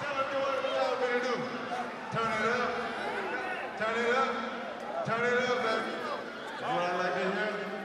Tell them what y'all me to do. Turn it up. Turn it up. Turn it up, baby. That's what I like to hear.